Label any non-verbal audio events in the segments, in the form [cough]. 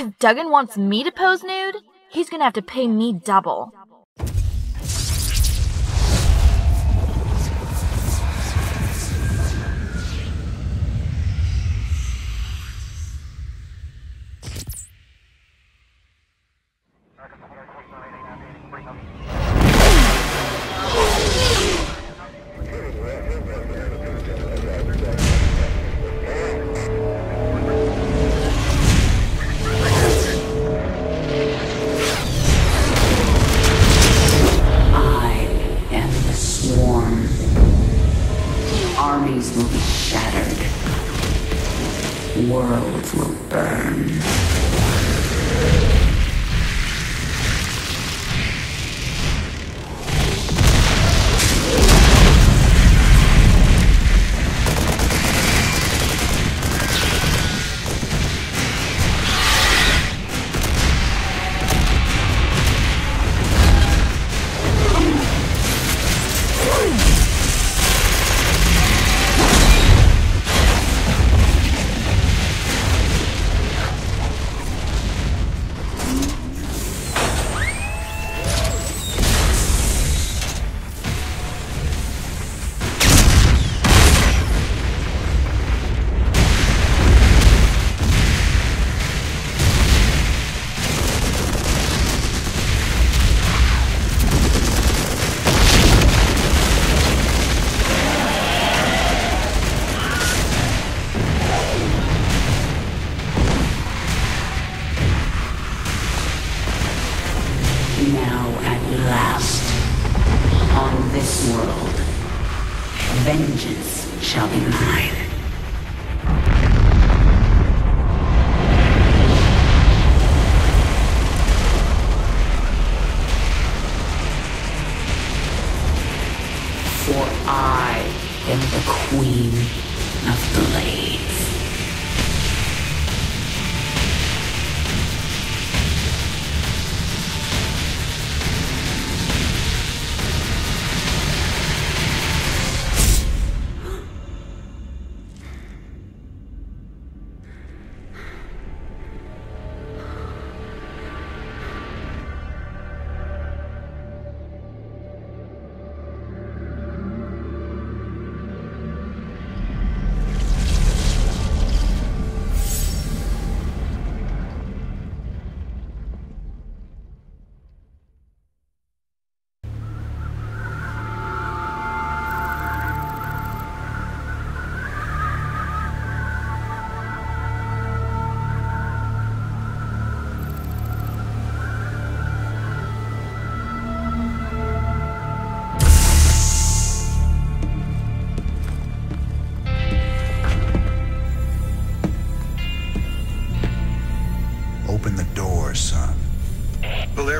If Duggan wants me to pose nude, he's gonna have to pay me double.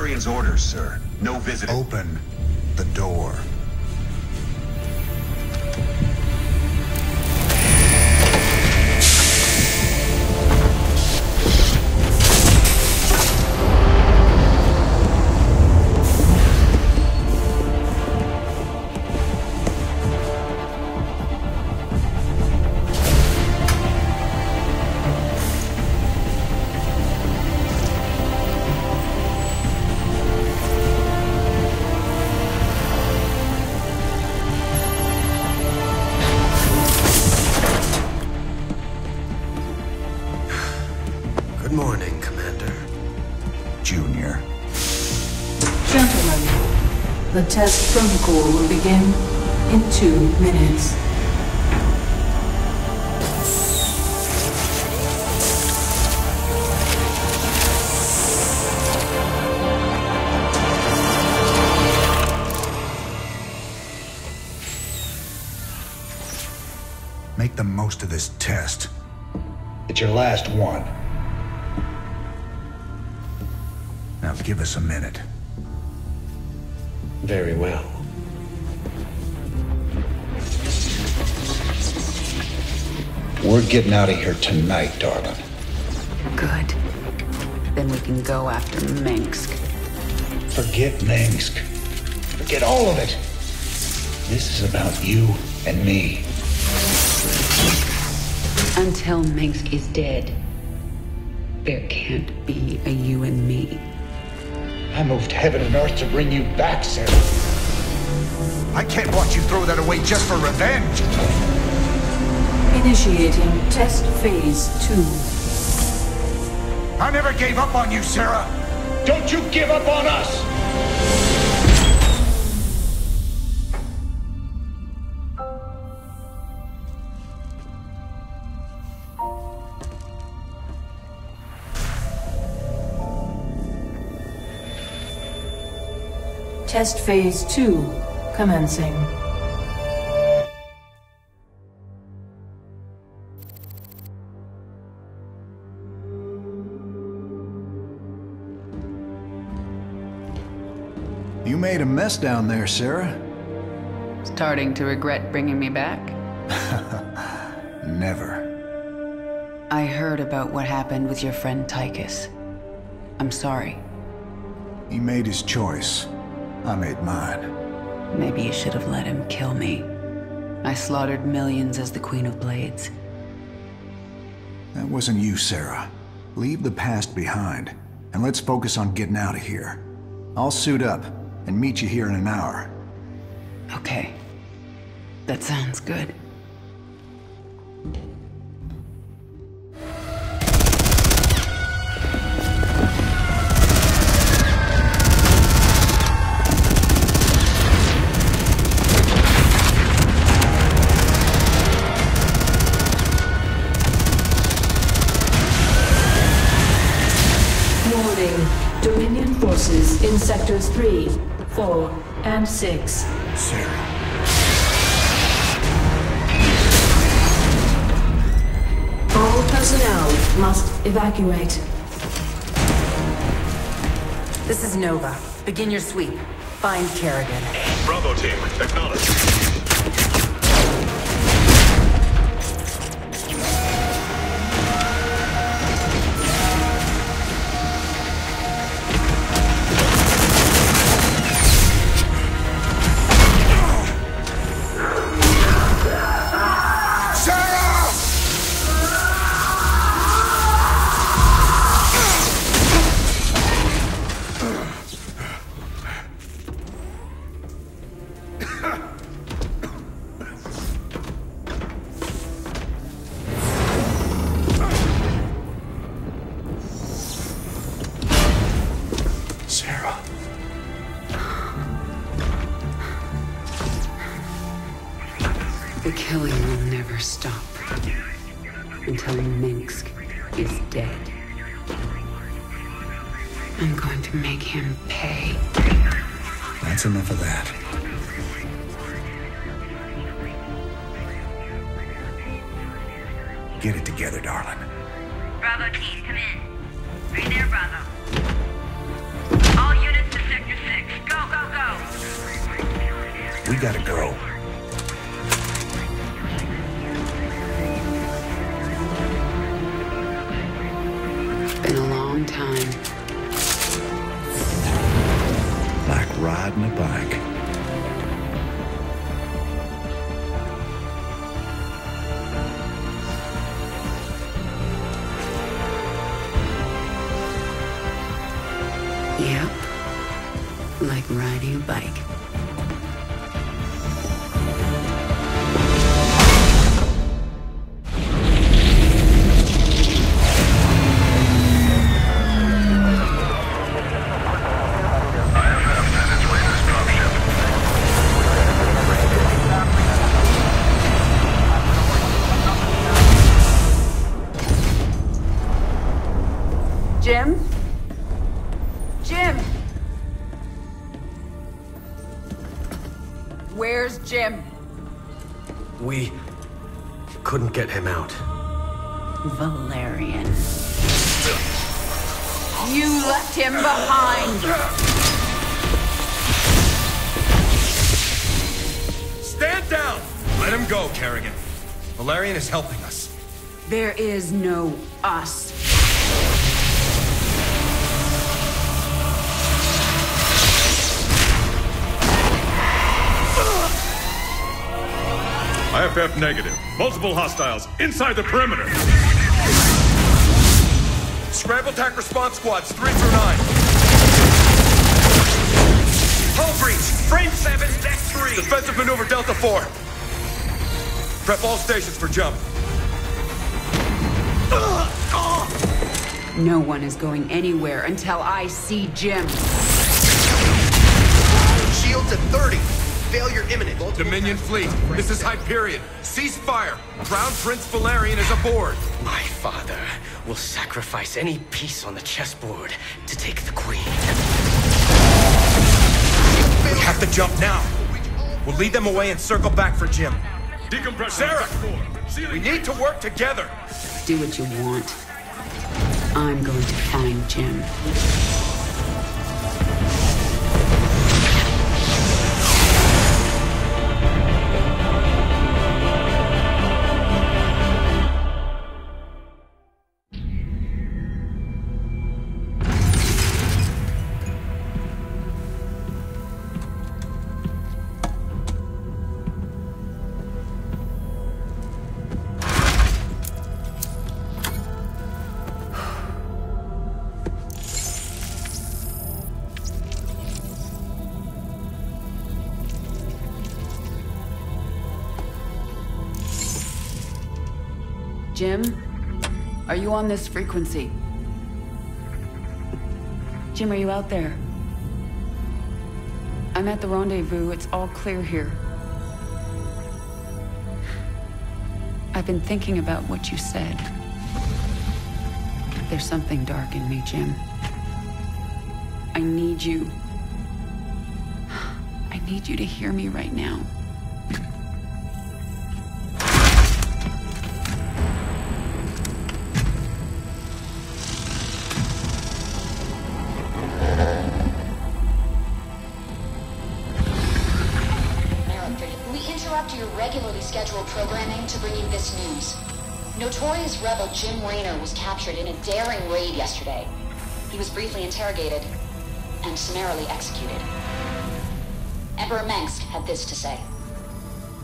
Orders, sir. No visitor. Open the door. Begin in two minutes. Make the most of this test. It's your last one. Now give us a minute. Very well. Getting out of here tonight, darling. Good. Then we can go after Mengsk. Forget Mengsk. Forget all of it. This is about you and me. Until Mengsk is dead. There can't be a you and me. I moved heaven and earth to bring you back, Sarah. I can't watch you throw that away just for revenge. Initiating test phase 2. I never gave up on you, Sarah. Don't you give up on us! Test phase 2 commencing. Made a mess down there, Sarah. Starting to regret bringing me back? [laughs] Never. I heard about what happened with your friend Tychus. I'm sorry. He made his choice. I made mine. Maybe you should have let him kill me. I slaughtered millions as the Queen of Blades. That wasn't you, Sarah. Leave the past behind, and let's focus on getting out of here. I'll suit up and meet you here in an hour. Okay. That sounds good. Warning. Dominion forces in sectors 3, 4, and 6. Sarah. All personnel must evacuate. This is Nova. Begin your sweep. Find Kerrigan. Bravo team, acknowledge. Riding a bike. Is no us. IFF negative. Multiple hostiles inside the perimeter. Scramble attack response squads, 3 through 9. Hull breach! Frame 7, deck 3! Defensive maneuver Delta 4. Prep all stations for jump. No one is going anywhere until I see Jim. Shields at 30. Failure imminent. Dominion fleet, this is Hyperion. Cease fire. Crown Prince Valerian is aboard. My father will sacrifice any piece on the chessboard to take the queen. We have to jump now. We'll lead them away and circle back for Jim. Decompress. Sarah! We need to work together. Do what you want. I'm going to find Jim. You on this frequency? Jim, are you out there? I'm at the rendezvous. It's all clear here. I've been thinking about what you said. There's something dark in me, Jim. I need you. I need you to hear me right now. Programming to bring you this news. Notorious rebel Jim Raynor was captured in a daring raid yesterday. He was briefly interrogated and summarily executed. Emperor Mengsk had this to say.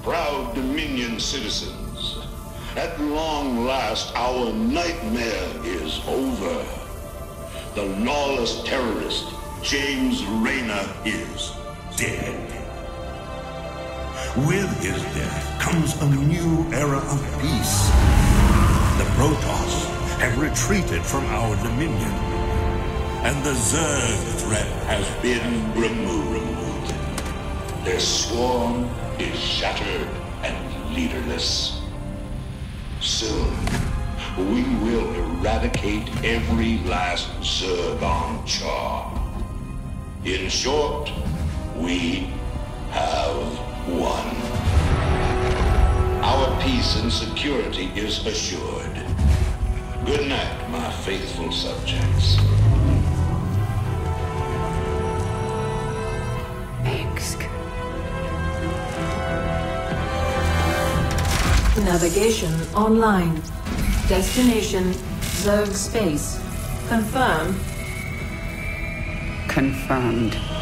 Proud Dominion citizens, at long last our nightmare is over. The lawless terrorist, James Raynor, is dead. With his death comes a new era of peace. The Protoss have retreated from our dominion, and the Zerg threat has been removed. Their swarm is shattered and leaderless. Soon, we will eradicate every last Zerg on Char. In short, we have won. Our peace and security is assured. Good night, my faithful subjects. Mengsk. Navigation online. Destination Zerg Space. Confirm. Confirmed.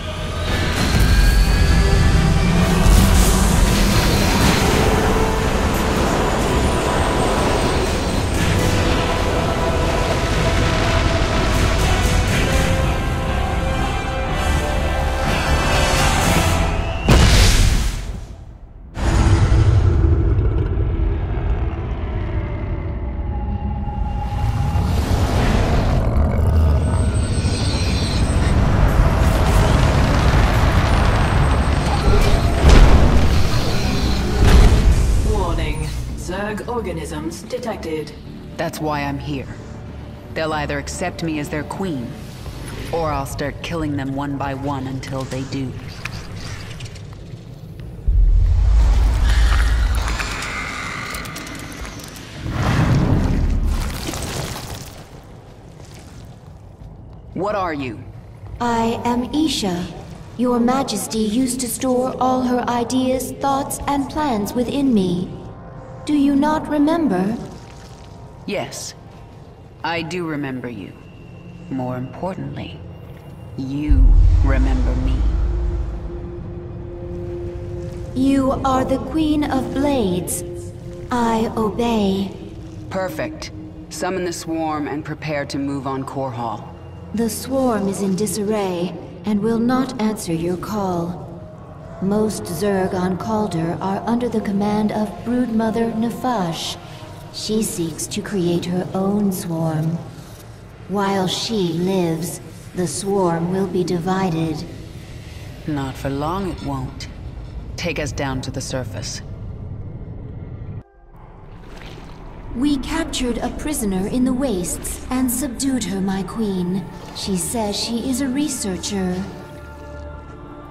Organisms detected. That's why I'm here. They'll either accept me as their queen, or I'll start killing them one by one until they do. What are you? I am Izsha. Your Majesty used to store all her ideas, thoughts, and plans within me. Do you not remember? Yes, I do remember you. More importantly, you remember me. You are the Queen of Blades. I obey. Perfect. Summon the swarm and prepare to move on Korhal. The swarm is in disarray and will not answer your call. Most Zerg on Kaldir are under the command of Broodmother Nafash. She seeks to create her own swarm. While she lives, the swarm will be divided. Not for long it won't. Take us down to the surface. We captured a prisoner in the wastes and subdued her, my queen. She says she is a researcher.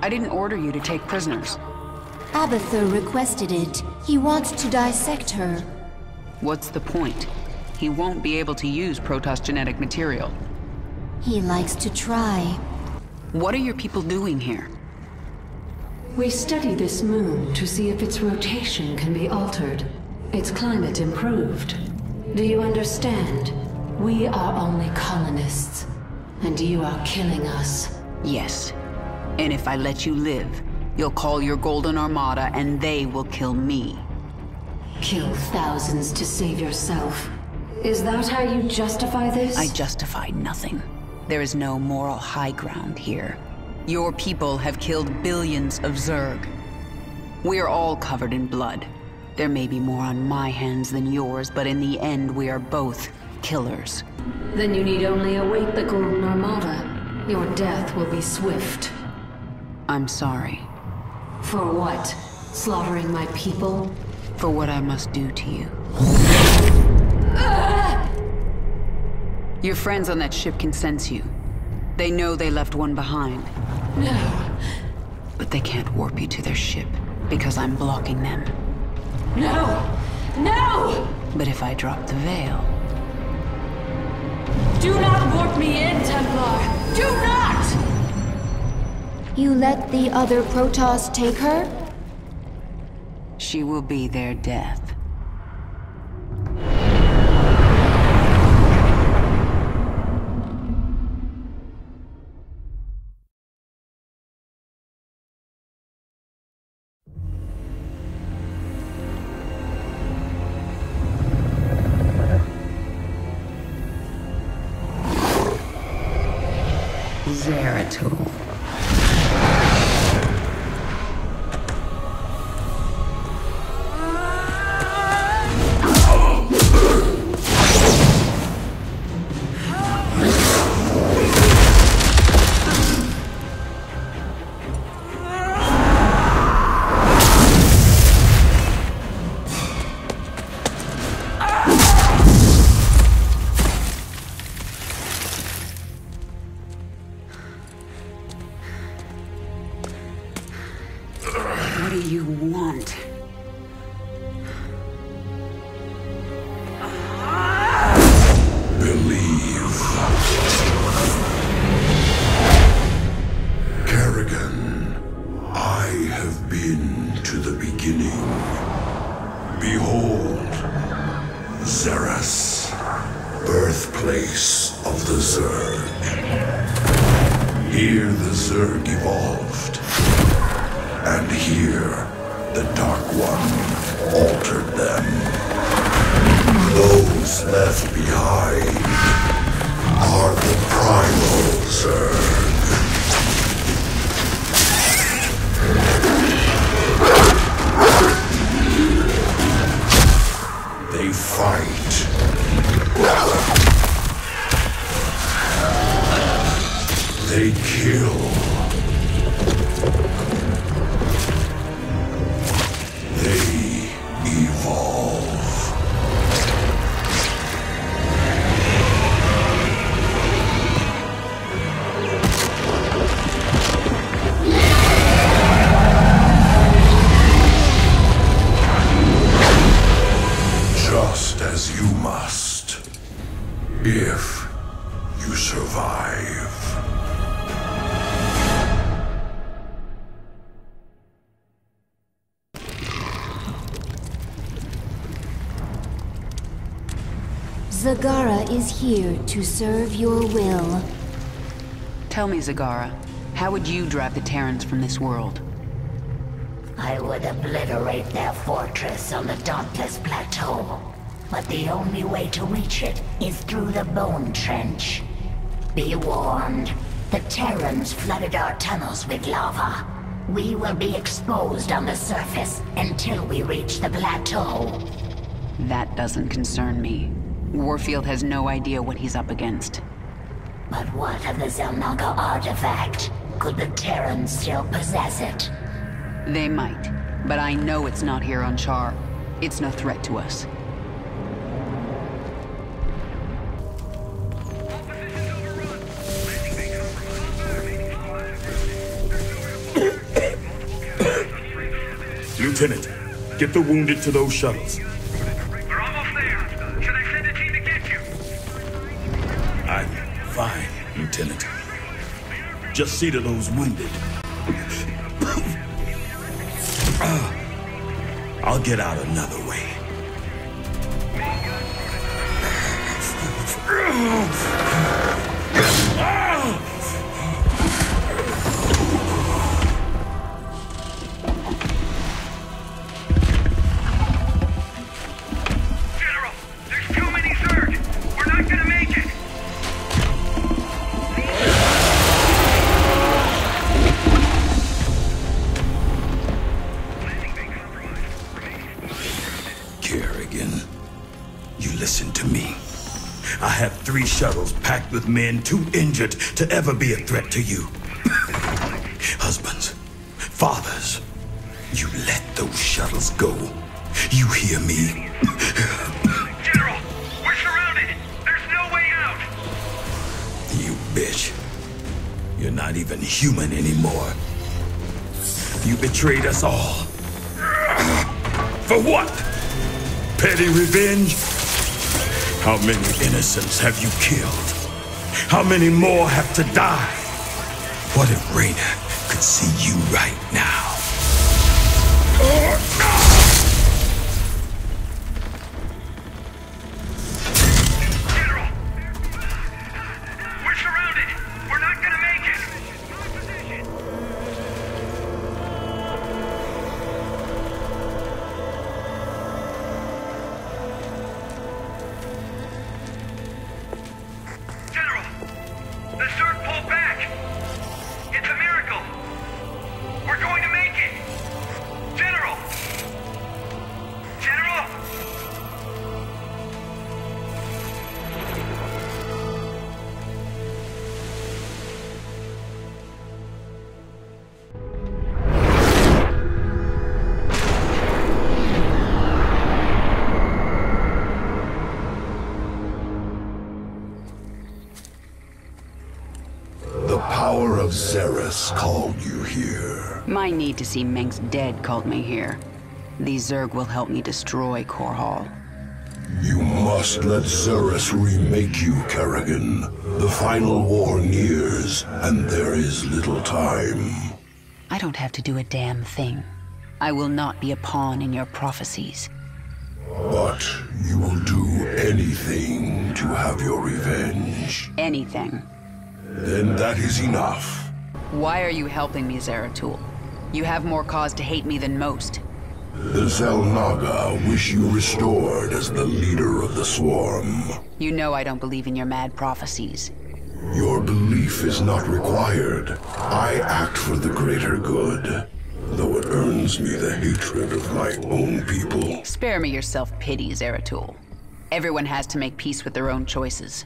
I didn't order you to take prisoners. Abathur requested it. He wants to dissect her. What's the point? He won't be able to use Protoss genetic material. He likes to try. What are your people doing here? We study this moon to see if its rotation can be altered, its climate improved. Do you understand? We are only colonists, and you are killing us. Yes. And if I let you live, you'll call your Golden Armada and they will kill me. Kill thousands to save yourself. Is that how you justify this? I justify nothing. There is no moral high ground here. Your people have killed billions of Zerg. We are all covered in blood. There may be more on my hands than yours, but in the end we are both killers. Then you need only await the Golden Armada. Your death will be swift. I'm sorry. For what? Slaughtering my people? For what I must do to you. Your friends on that ship can sense you. They know they left one behind. No. But they can't warp you to their ship, because I'm blocking them. No! No! But if I drop the veil... Do not warp me in, Templar! Do not! You let the other Protoss take her? She will be their death. And here, the Dark One altered them. Those left behind are the Primal Zerg. They fight. They kill. To serve your will. Tell me, Zagara, how would you drive the Terrans from this world? I would obliterate their fortress on the Dauntless Plateau. but the only way to reach it is through the bone trench. Be warned, the Terrans flooded our tunnels with lava. We will be exposed on the surface until we reach the plateau. That doesn't concern me. Warfield has no idea what he's up against. But what of the Xel'Naga artifact? Could the Terrans still possess it? They might, but I know it's not here on Char. It's no threat to us. Lieutenant, get the wounded to those shuttles. Just see to those wounded. [coughs] I'll get out another with men too injured to ever be a threat to you. [laughs] Husbands, fathers, you let those shuttles go. You hear me? [laughs] General, we're surrounded. There's no way out. You bitch. You're not even human anymore. You betrayed us all. [laughs] For what? Petty revenge? How many innocents have you killed? How many more have to die? What if Raynor could see you right now? Oh, We're need to see Mengsk dead called me here. These Zerg will help me destroy Korhal. You must let Zerus remake you, Kerrigan. The final war nears, and there is little time. I don't have to do a damn thing. I will not be a pawn in your prophecies. But you will do anything to have your revenge. Anything. Then that is enough. Why are you helping me, Zeratul? You have more cause to hate me than most. The Xel'Naga wish you restored as the leader of the swarm. You know I don't believe in your mad prophecies. Your belief is not required. I act for the greater good, though it earns me the hatred of my own people. Spare me your self-pity, Zeratul. Everyone has to make peace with their own choices.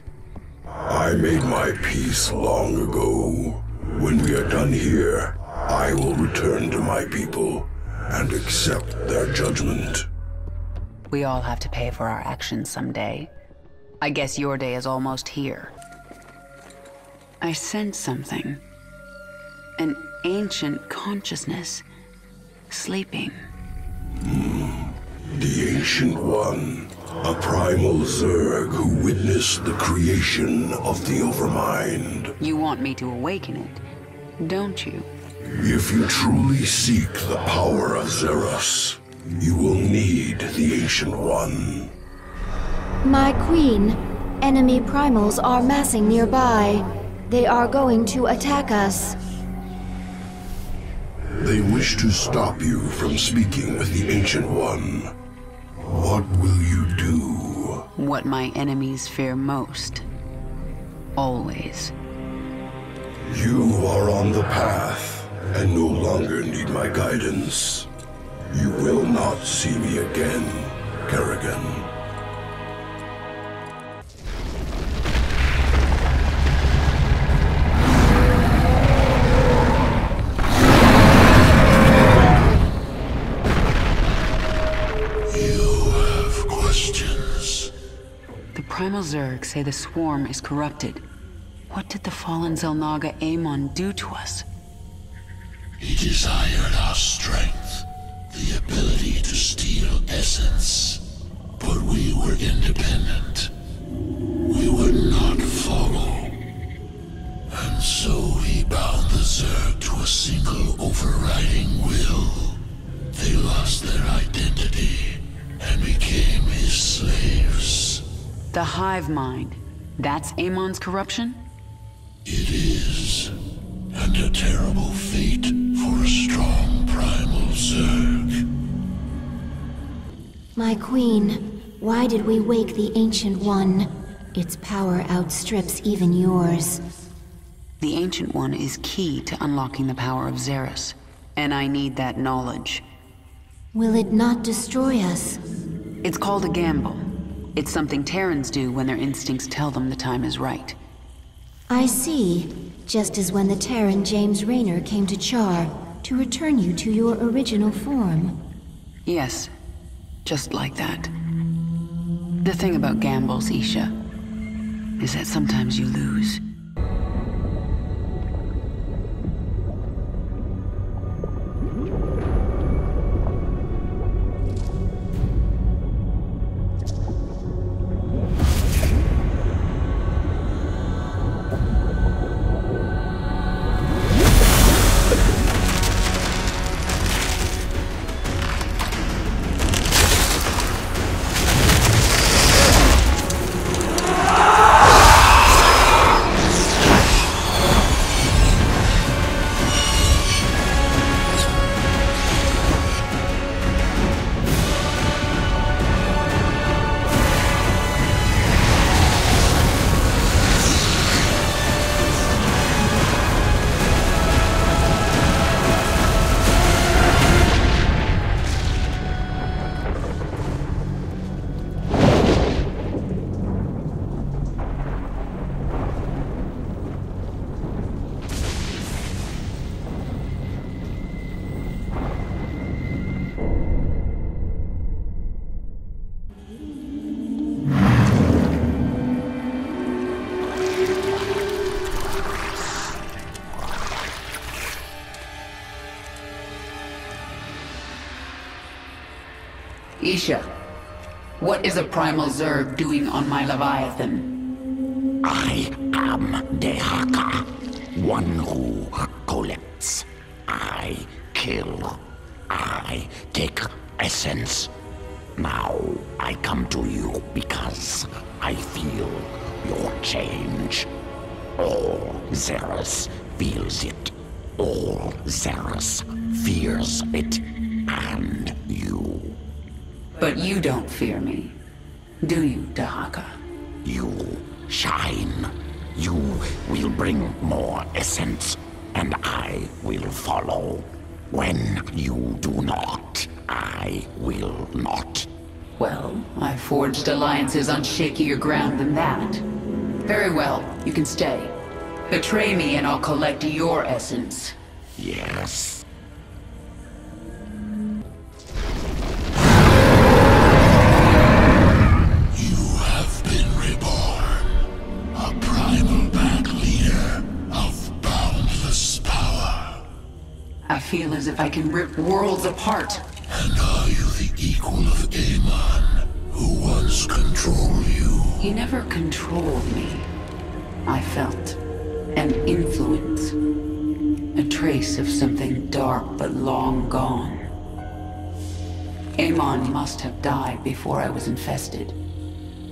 I made my peace long ago. When we are done here, I will return to my people and accept their judgment. We all have to pay for our actions someday. I guess your day is almost here. I sense something. An ancient consciousness. Sleeping. The Ancient One, a primal Zerg who witnessed the creation of the Overmind. You want me to awaken it, don't you? If you truly seek the power of Zerus, you will need the Ancient One. My queen, enemy primals are massing nearby. They are going to attack us. They wish to stop you from speaking with the Ancient One. What will you do? what my enemies fear most. Always. You are on the path, and no longer need my guidance. You will not see me again, Kerrigan. You have questions. The Primal Zerg say the swarm is corrupted. What did the fallen Xel'Naga Amon do to us? He desired our strength, the ability to steal essence. But we were independent. We would not follow. And so he bound the Zerg to a single overriding will. They lost their identity and became his slaves. The hive mind. That's Amon's corruption? It is. And a terrible fate for a strong primal Zerg. My queen, why did we wake the Ancient One? Its power outstrips even yours. The Ancient One is key to unlocking the power of Zerus, and I need that knowledge. Will it not destroy us? It's called a gamble. It's something Terrans do when their instincts tell them the time is right. I see. Just as when the Terran James Raynor came to Char to return you to your original form. Yes, just like that. The thing about gambles, Izsha, is that sometimes you lose. Izsha, what is a primal Zerg doing on my Leviathan? I am Dehaka, one who collects. I kill. I take essence. Now I come to you because I feel your change. All Zerus feels it. All Zerus fears it. But you don't fear me, do you, Dehaka? You shine. You will bring more essence, and I will follow. When you do not, I will not. Well, I've forged alliances on shakier ground than that. Very well, you can stay. Betray me and I'll collect your essence. Yes. Feel as if I can rip worlds apart. And are you the equal of Amon, who once controlled you? He never controlled me. I felt an influence. A trace of something dark but long gone. Amon must have died before I was infested.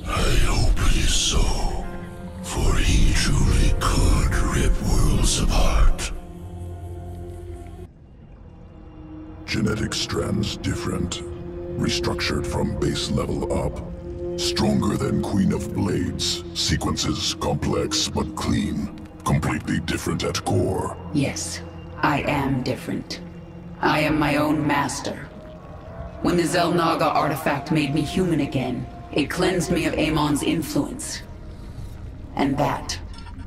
I hope it is so. For he truly could rip worlds apart. Genetic strands different. Restructured from base level up. Stronger than Queen of Blades. Sequences complex but clean. Completely different at core. Yes, I am different. I am my own master. When the Xel'Naga artifact made me human again, it cleansed me of Amon's influence. And that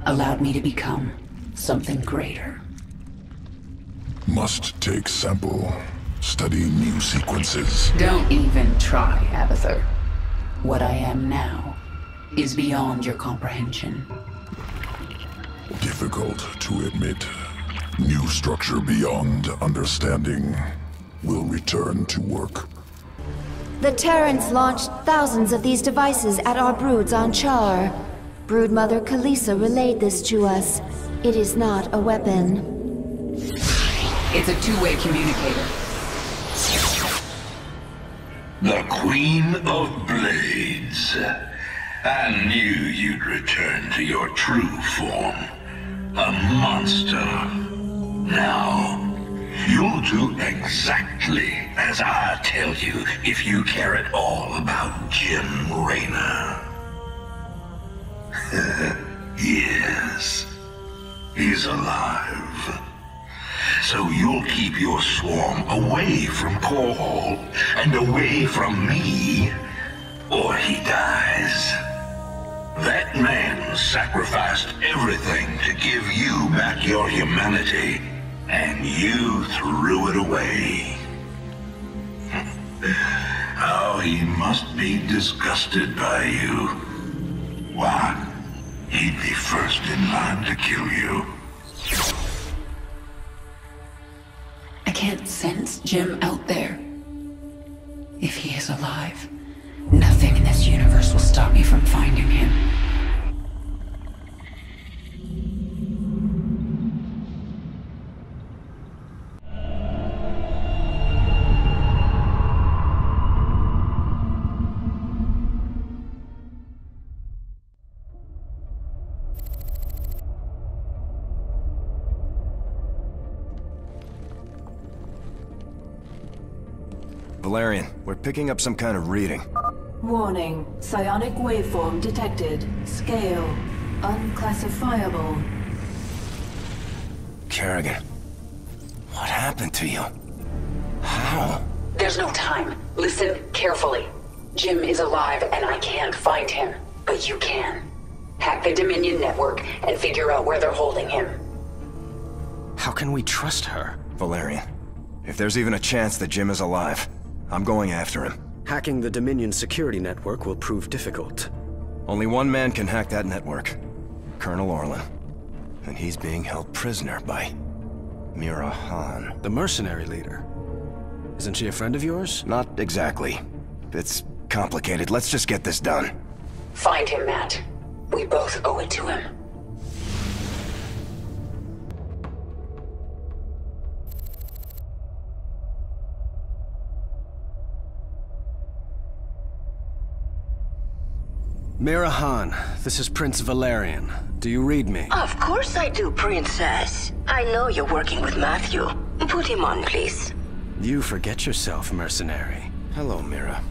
allowed me to become something greater. Must take sample. Study new sequences. Don't even try, Abathur. What I am now is beyond your comprehension. Difficult to admit. New structure beyond understanding will return to work. The Terrans launched thousands of these devices at our broods on Char. Broodmother Kilysa relayed this to us. It is not a weapon. It's a two-way communicator. The Queen of Blades. I knew you'd return to your true form. A monster. Now, you'll do exactly as I tell you if you care at all about Jim Raynor. [laughs] yes, he's alive. So you'll keep your swarm away from Paul and away from me, or he dies. That man sacrificed everything to give you back your humanity, and you threw it away. [laughs] oh, he must be disgusted by you. Why? He'd be first in line to kill you. I can't sense Jim out there. If he is alive, nothing in this universe will stop me from finding him. Valerian, we're picking up some kind of reading. Warning. Psionic waveform detected. Scale. Unclassifiable. Kerrigan, what happened to you? How? There's no time. Listen carefully. Jim is alive and I can't find him. But you can. Hack the Dominion network and figure out where they're holding him. How can we trust her? Valerian, if there's even a chance that Jim is alive, I'm going after him. Hacking the Dominion security network will prove difficult. Only one man can hack that network. Colonel Orlan. And he's being held prisoner by... Mira Han. The mercenary leader. Isn't she a friend of yours? Not exactly. It's complicated. Let's just get this done. Find him, Matt. We both owe it to him. Mira Han, this is Prince Valerian. Do you read me? Of course I do, Princess. I know you're working with Matthew. Put him on, please. You forget yourself, mercenary. Hello, Mira.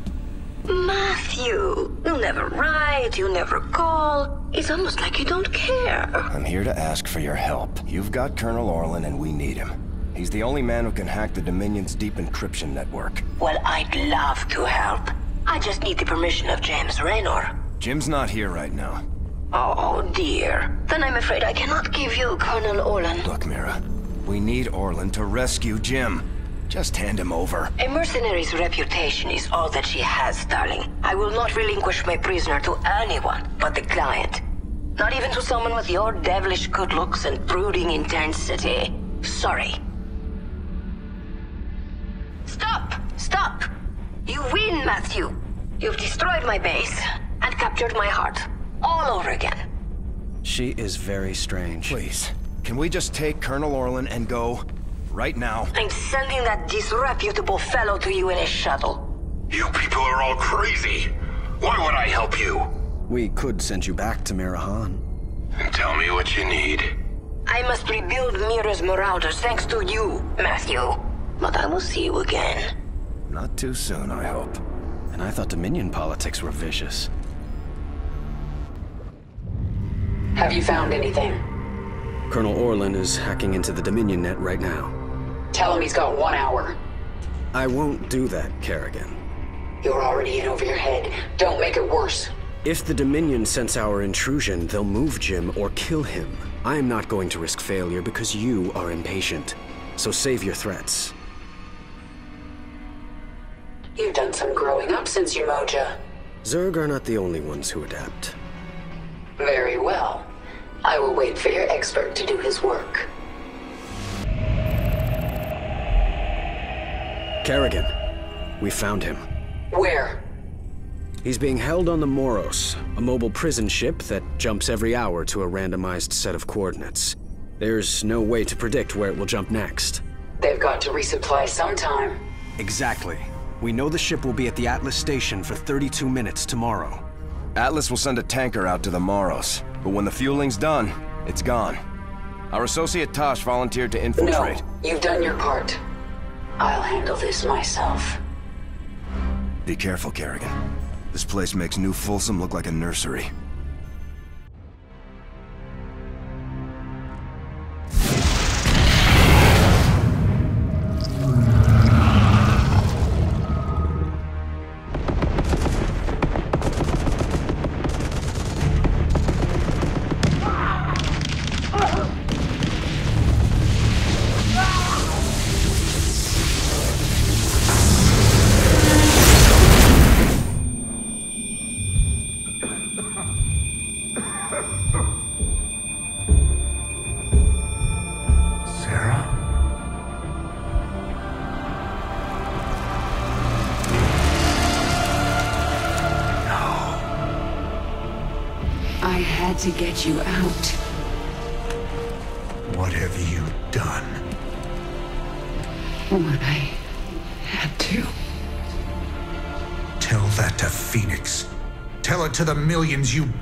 Matthew, you never write, you never call. It's almost like you don't care. I'm here to ask for your help. You've got Colonel Orlan and we need him. He's the only man who can hack the Dominion's deep encryption network. Well, I'd love to help. I just need the permission of James Raynor. Jim's not here right now. Oh, oh, dear. Then I'm afraid I cannot give you Colonel Orlan. Look, Mira. We need Orlan to rescue Jim. Just hand him over. A mercenary's reputation is all that she has, darling. I will not relinquish my prisoner to anyone but the client. Not even to someone with your devilish good looks and brooding intensity. Sorry. Stop! Stop! You win, Matthew! You've destroyed my base and captured my heart. All over again. She is very strange. Please, can we just take Colonel Orlan and go? Right now. I'm sending that disreputable fellow to you in a shuttle. You people are all crazy. Why would I help you? We could send you back to Mira Han. Tell me what you need. I must rebuild Mira's Marauders thanks to you, Matthew. But I will see you again. Not too soon, I hope. And I thought Dominion politics were vicious. Have you found anything? Colonel Orlan is hacking into the Dominion net right now. Tell him he's got one hour. I won't do that, Kerrigan. You're already in over your head. Don't make it worse. If the Dominion sense our intrusion, they'll move Jim or kill him. I am not going to risk failure because you are impatient. So save your threats. You've done some growing up since your moja. Zerg are not the only ones who adapt. Very well. I will wait for your expert to do his work. Kerrigan, we found him. Where? He's being held on the Moros, a mobile prison ship that jumps every hour to a randomized set of coordinates. There's no way to predict where it will jump next. They've got to resupply sometime. Exactly. We know the ship will be at the Atlas station for 32 minutes tomorrow. Atlas will send a tanker out to the Moros, but when the fueling's done, it's gone. Our associate Tosh volunteered to infiltrate. No, you've done your part. I'll handle this myself. Be careful, Kerrigan. This place makes New Folsom look like a nursery.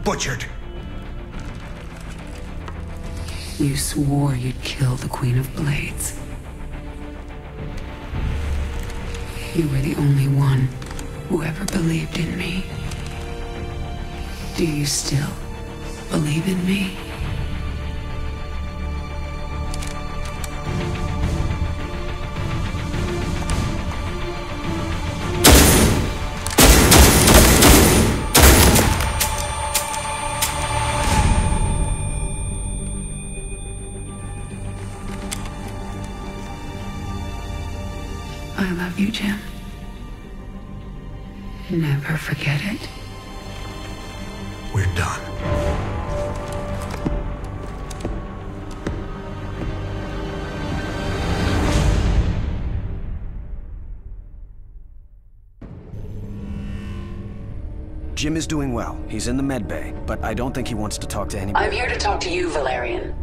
Butchered. You swore you'd kill the Queen of Blades. You were the only one who ever believed in me. Do you still believe in me? Forget it. We're done. Jim is doing well. He's in the med bay, but I don't think he wants to talk to anybody. I'm here to talk to you, Valerian.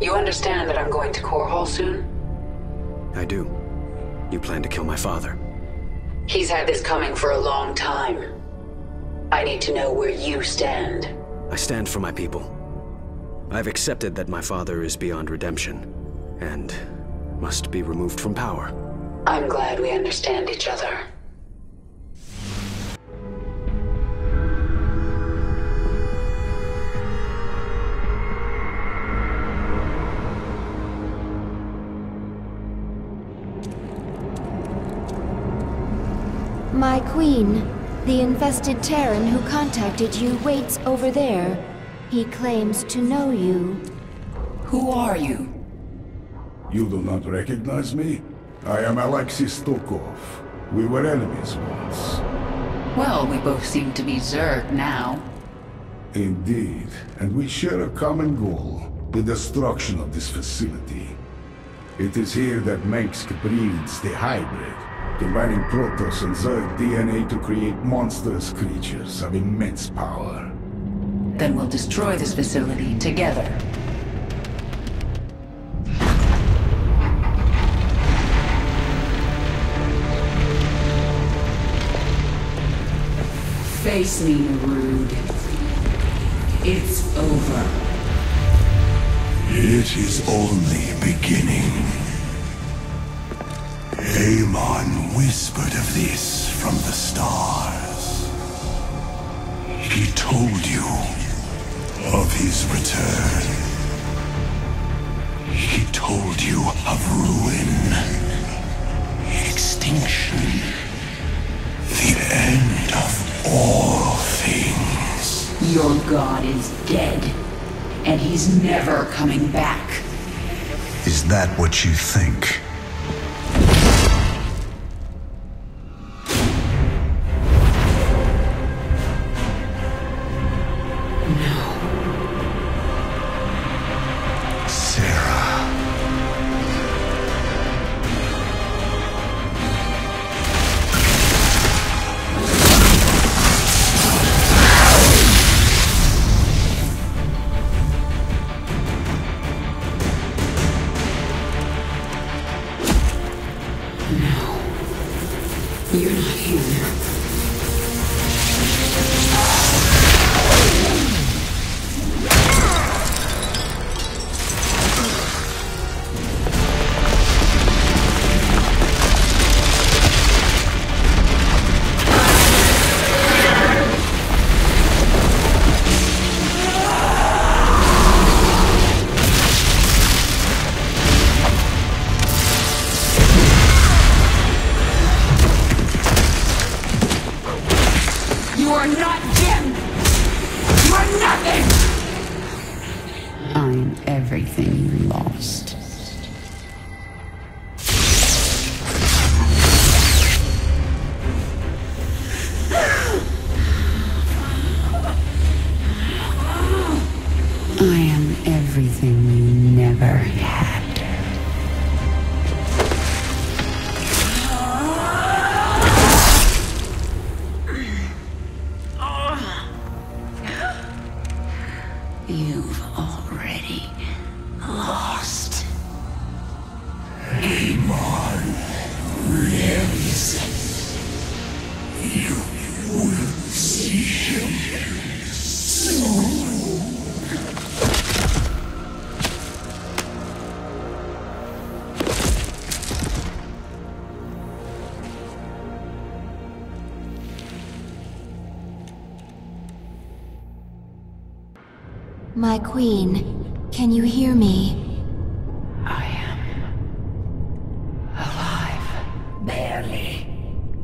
You understand that I'm going to Korhal soon? I do. You plan to kill my father. He's had this coming for a long time. I need to know where you stand. I stand for my people. I've accepted that my father is beyond redemption, and must be removed from power. I'm glad we understand each other. My queen, the infested Terran who contacted you waits over there. He claims to know you. Who are you? You do not recognize me? I am Alexei Stukov. We were enemies once. Well, we both seem to be Zerg now. Indeed, and we share a common goal, the destruction of this facility. It is here that Mengsk breeds the hybrid, combining Protoss and Zerg DNA to create monstrous creatures of immense power. Then we'll destroy this facility together. Face me, Rude. It's over. It is only beginning. Amon whispered of this from the stars. He told you of his return. He told you of ruin, extinction, the end of all things. Your god is dead, and he's never coming back. Is that what you think? My queen, can you hear me? I am... alive. Barely.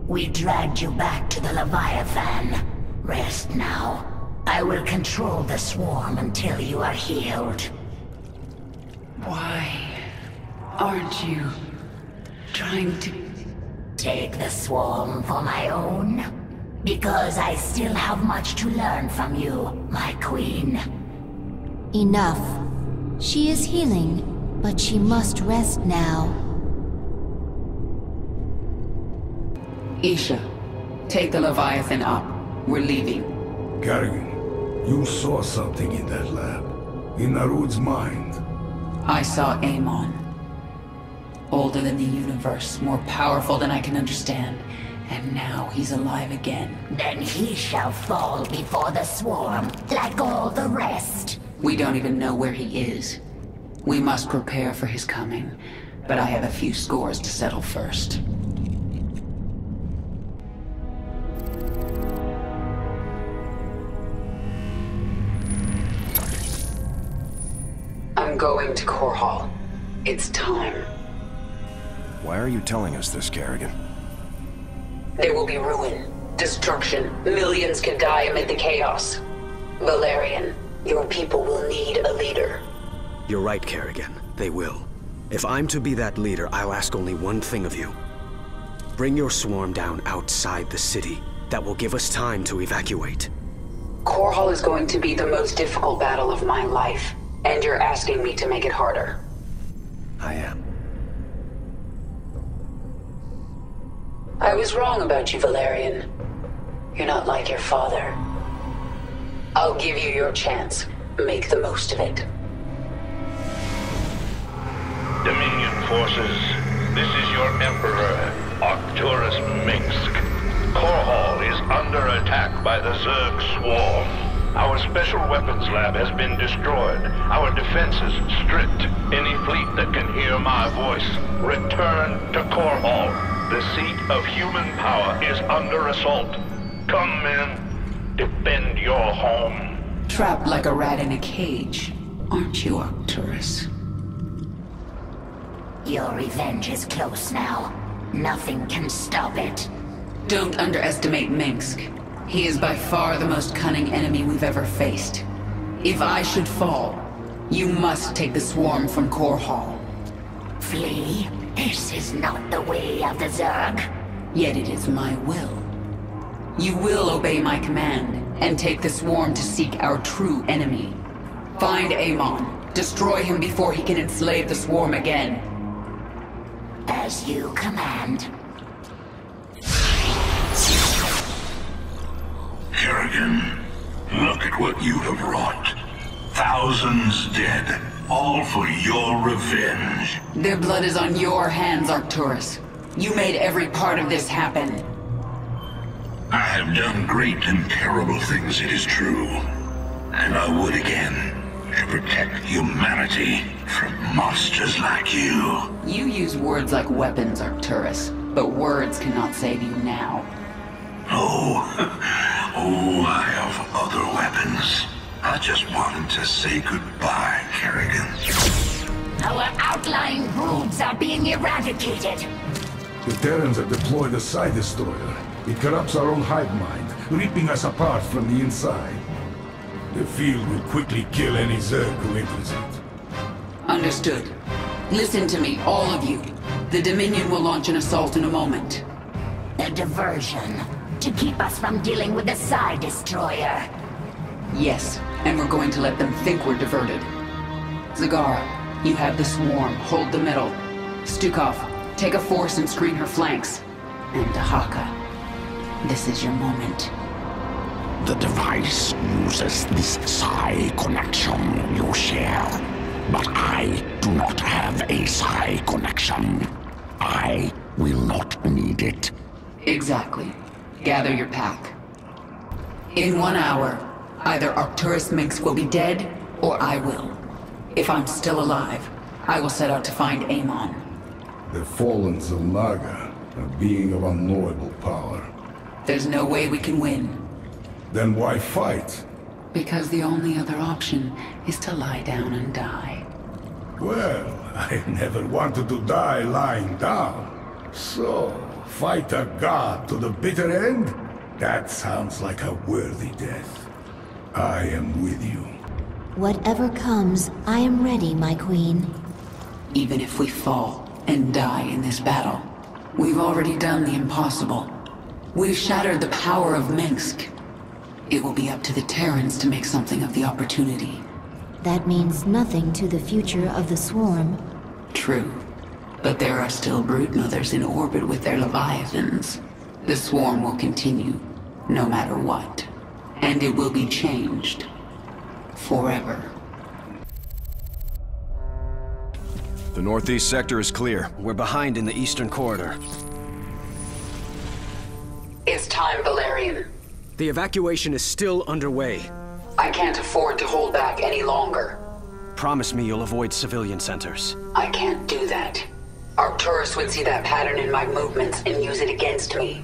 We dragged you back to the Leviathan. Rest now. I will control the swarm until you are healed. Why aren't you trying to Take the swarm for my own? Because I still have much to learn from you, my queen. Enough. She is healing, but she must rest now. Izsha, take the Leviathan up. We're leaving. Kerrigan, you saw something in that lab. In Narud's mind. I saw Amon. Older than the universe, more powerful than I can understand. And now he's alive again. Then he shall fall before the swarm, like all the rest. We don't even know where he is. We must prepare for his coming. But I have a few scores to settle first. I'm going to Korhal. It's time. Why are you telling us this, Kerrigan? There will be ruin, destruction. Millions can die amid the chaos. Valerian, your people will need a leader. You're right, Kerrigan. They will. If I'm to be that leader, I'll ask only one thing of you. Bring your swarm down outside the city. That will give us time to evacuate. Korhal is going to be the most difficult battle of my life, and you're asking me to make it harder. I am. I was wrong about you, Valerian. You're not like your father. I'll give you your chance. Make the most of it. Dominion forces, this is your Emperor, Arcturus Mengsk. Core Hall is under attack by the Zerg swarm. Our special weapons lab has been destroyed. Our defenses stripped. Any fleet that can hear my voice, return to Korhal. The seat of human power is under assault. Come, men. Defend your home. Trapped like a rat in a cage, aren't you, Arcturus? Your revenge is close now. Nothing can stop it. Don't underestimate Mengsk. He is by far the most cunning enemy we've ever faced. If I should fall, you must take the swarm from Korhal. Flee? This is not the way of the Zerg. Yet it is my will. You will obey my command, and take the swarm to seek our true enemy. Find Amon. Destroy him before he can enslave the swarm again. As you command. Kerrigan, look at what you have wrought. Thousands dead, all for your revenge. Their blood is on your hands, Arcturus. You made every part of this happen. I have done great and terrible things, it is true. And I would again, to protect humanity from monsters like you. You use words like weapons, Arcturus, but words cannot save you now. Oh, [laughs] oh, I have other weapons. I just wanted to say goodbye, Kerrigan. Our outlying broods are being eradicated. The Terrans have deployed a Psi Destroyer. It corrupts our own hive mind, ripping us apart from the inside. The field will quickly kill any Zerg who enters it. Understood. Listen to me, all of you. The Dominion will launch an assault in a moment. A diversion. To keep us from dealing with the Psi Destroyer. Yes, and we're going to let them think we're diverted. Zagara, you have the swarm. Hold the middle. Stukov, take a force and screen her flanks. And Dehaka, this is your moment. The device uses this psi connection you share. But I do not have a psi connection. I will not need it. Exactly. Gather your pack. In one hour, either Arcturus Mengsk will be dead, or I will. If I'm still alive, I will set out to find Amon. The fallen Xel'Naga, a being of unknowable power. There's no way we can win. Then why fight? Because the only other option is to lie down and die. Well, [laughs] I never wanted to die lying down. So, fight a god to the bitter end? That sounds like a worthy death. I am with you. Whatever comes, I am ready, my queen. Even if we fall and die in this battle, we've already done the impossible. We've shattered the power of Mengsk. It will be up to the Terrans to make something of the opportunity. That means nothing to the future of the swarm. True. But there are still broodmothers in orbit with their leviathans. The swarm will continue, no matter what. And it will be changed. Forever. The northeast sector is clear. We're behind in the eastern corridor. It's time, Valerian. The evacuation is still underway. I can't afford to hold back any longer. Promise me you'll avoid civilian centers. I can't do that. Arcturus would see that pattern in my movements and use it against me.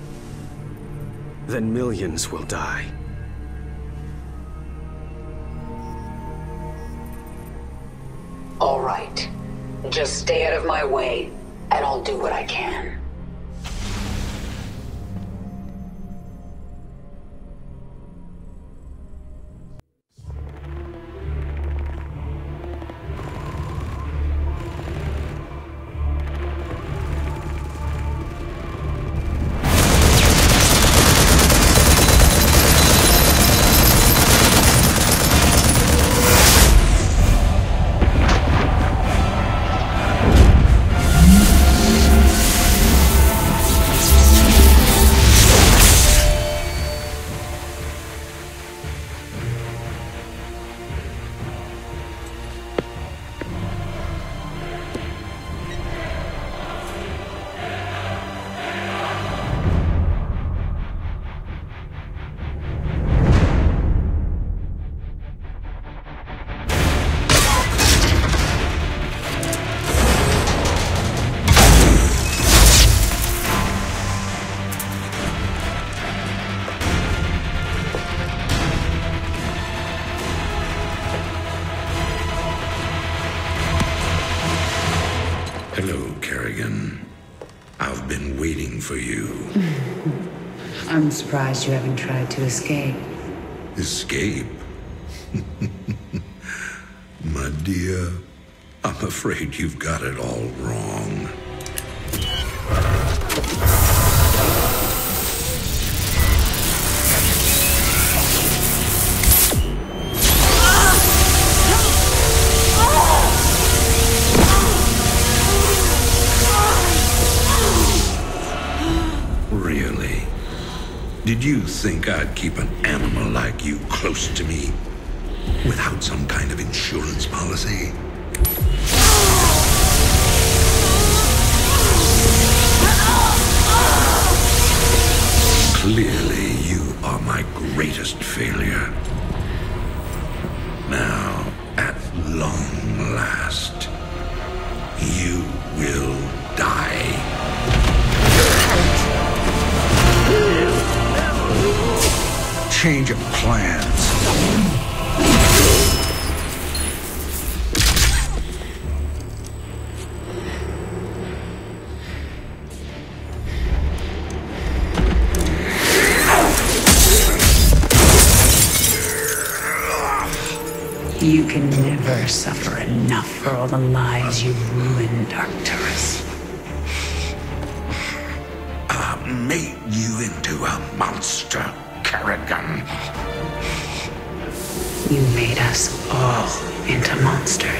Then millions will die. All right. Just stay out of my way, and I'll do what I can. Surprised you haven't tried to escape. Escape? [laughs] My dear, I'm afraid you've got it all wrong. Think I'd keep an animal like you close to me without some kind of insurance policy? Clearly, you are my greatest failure. Now, at long last, you will die. Change of plans. You can never suffer enough for all the lives you've ruined, Arcturus. I made you into a monster, us all into monsters.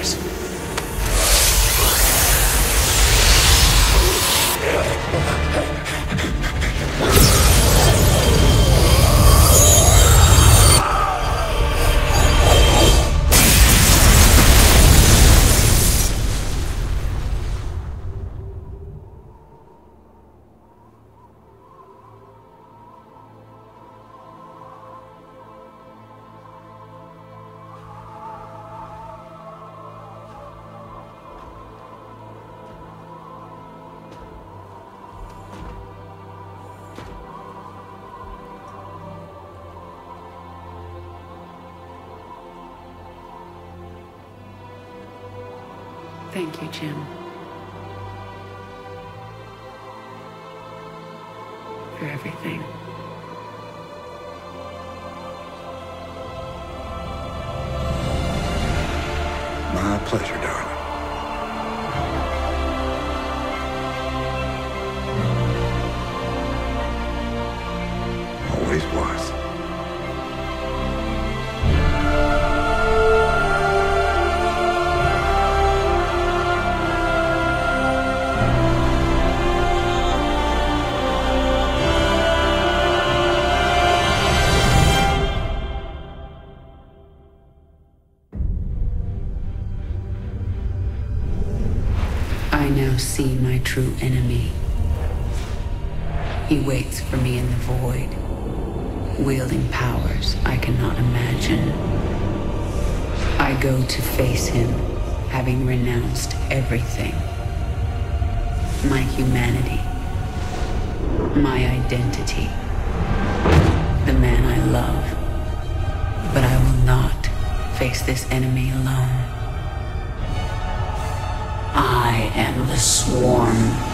For everything. My pleasure, true enemy. He waits for me in the void, wielding powers I cannot imagine. I go to face him, having renounced everything. My humanity, my identity, the man I love. But I will not face this enemy alone. The swarm.